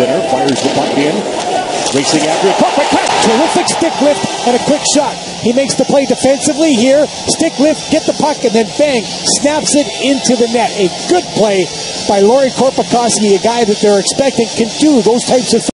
center, fires the puck in. Racing after it. Korpikoski. Terrific stick lift and a quick shot. He makes the play defensively here. Stick lift, get the puck, and then bang, snaps it into the net. A good play by Lauri Korpikoski, a guy that they're expecting can do those types of things.